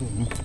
Yung